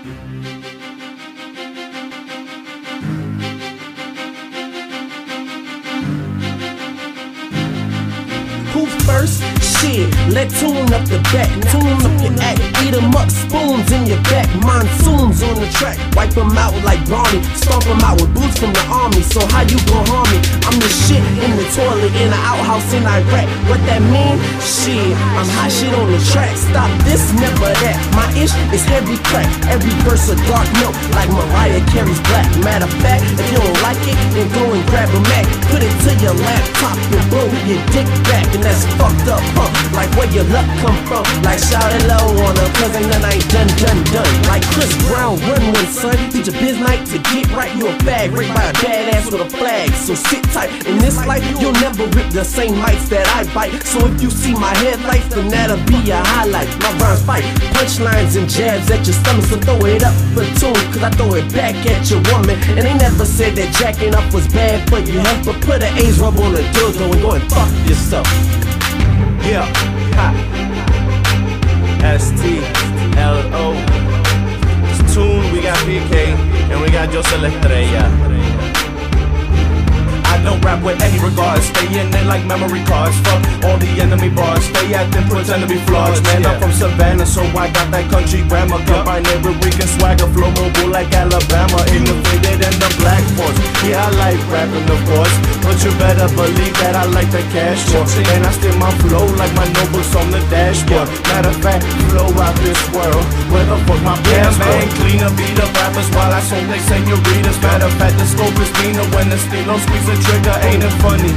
Who first? Shit, let tune up the back, tune up your act, eat 'em up, spoons in your back, monsoons on the track, wipe 'em out like Barney, stomp 'em out with boots from the army. So how you gon' harm me? I'm the shit in the toilet in the outhouse in Iraq. What that mean? Shit, I'm hot shit on the track. Stop this, never that. My ish is heavy crack. Every verse a dark note, like Mariah Carey's black. Matter of fact, if you don't like it, then go and grab a Mac, put it to your laptop and blow your dick back, and that's fucked up? Like where your luck come from? Like shout it low on cause ain't none I ain't done, done, done. Like Chris Brown, run one son. Teach a biz night to get right. You a bag, raped by a badass with a flag. So sit tight. In this life, you'll never rip the same mics that I bite. So if you see my headlights, then that'll be a highlight. My rhymes fight, punchlines and jabs at your stomach. So throw it up for tune, cause I throw it back at your woman. And they never said that jacking up was bad for your health. But put an A's rub on the dildo and go and fuck yourself. Yeah. Ha. S T L O. It's Tune, we got PK, and we got Jose Estrella. I don't rap with any regard. Stay in it like memory cards. Fuck all the enemy bars. Stay acting, pretend to be frauds. Man, I'm from Savannah, so I got that country grammar. Combined it with Rican swagger. Flow mobile like Alabama. In the black. Yeah, I like rapping, of course. But you better believe that I like the cash more. And I steal my flow like my nobles on the dashboard. Matter of fact, flow out this world. Where the fuck my pants man, clean up, beat up rappers while I smoke they senoritas. Matter of fact, the scope is meaner when the stilo squeeze the trigger. Ain't it funny?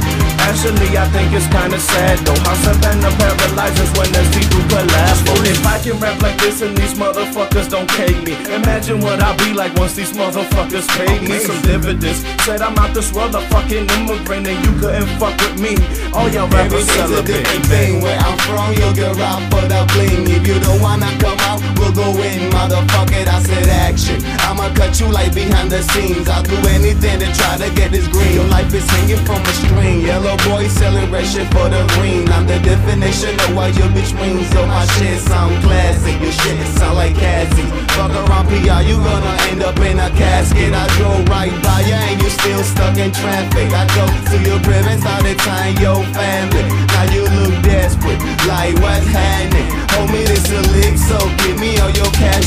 Actually, I think it's kinda sad though. How Savannah paralyzes when the see-through collapse. Oh, if I can rap like this and these motherfuckers don't cake me, imagine what I'll be like once these motherfuckers pay me some dividends. Said I'm out this world, a fucking immigrant, and you couldn't fuck with me. All y'all rappers celebrate. different thing. Where I'm from, you'll get robbed for the bling. If you don't wanna come out, we'll go in, motherfucker. I said action. I'ma cut you like behind the scenes. I'll do anything to try to get this green. Your life is hanging from a string. Yellow boy selling red shit for the green. I'm the definition of why your bitch wings. So my shit sound classy. Your shit sound like Cassie. Fuck around PR, you gonna end up in a casket. I drove right by you and you still stuck in traffic. I go to your crib and started tying your family. Now you look desperate, like what's happening? Homie, this a lick, so give me all your cash.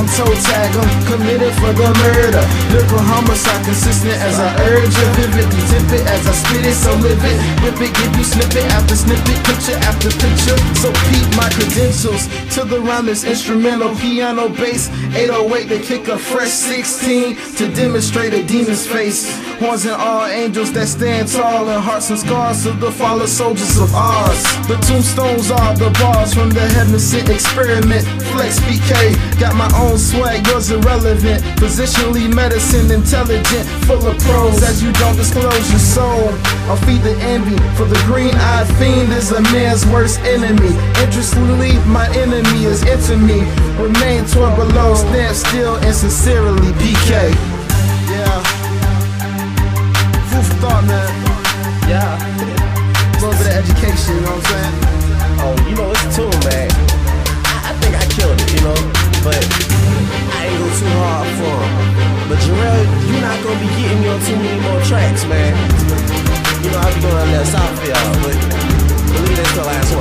Him, toe him, committed for the murder. Lyrical homicide, consistent as I urge you. Vividly tip it as I spit it, so live it. Rip it, give you snippet after snippet, picture after picture. So peep my credentials to the rhyme is instrumental, piano bass, 808 to kick a fresh 16 to demonstrate a demon's face. Horns and all angels that stand tall, and hearts and scars of the fallen soldiers of ours. The tombstones are the bars from the heaven sent experiment. Flex PK, got my own swag, yours irrelevant. Positionally medicine, intelligent, full of pros. As you don't disclose your soul, I'll feed the envy. For the green-eyed fiend is a man's worst enemy. Interestingly, my enemy is into me. Remain toward below, stand still and sincerely, PK. Thought, man. Yeah. A little bit of education, you know what I'm saying? Oh, you know it's tune, man. I, I think I killed it, you know, but I ain't go too hard for him. But Jarrell, you're not gonna be getting on too many more tracks, man. You know, I'll be going on that south for y'all, but believe that's the last one.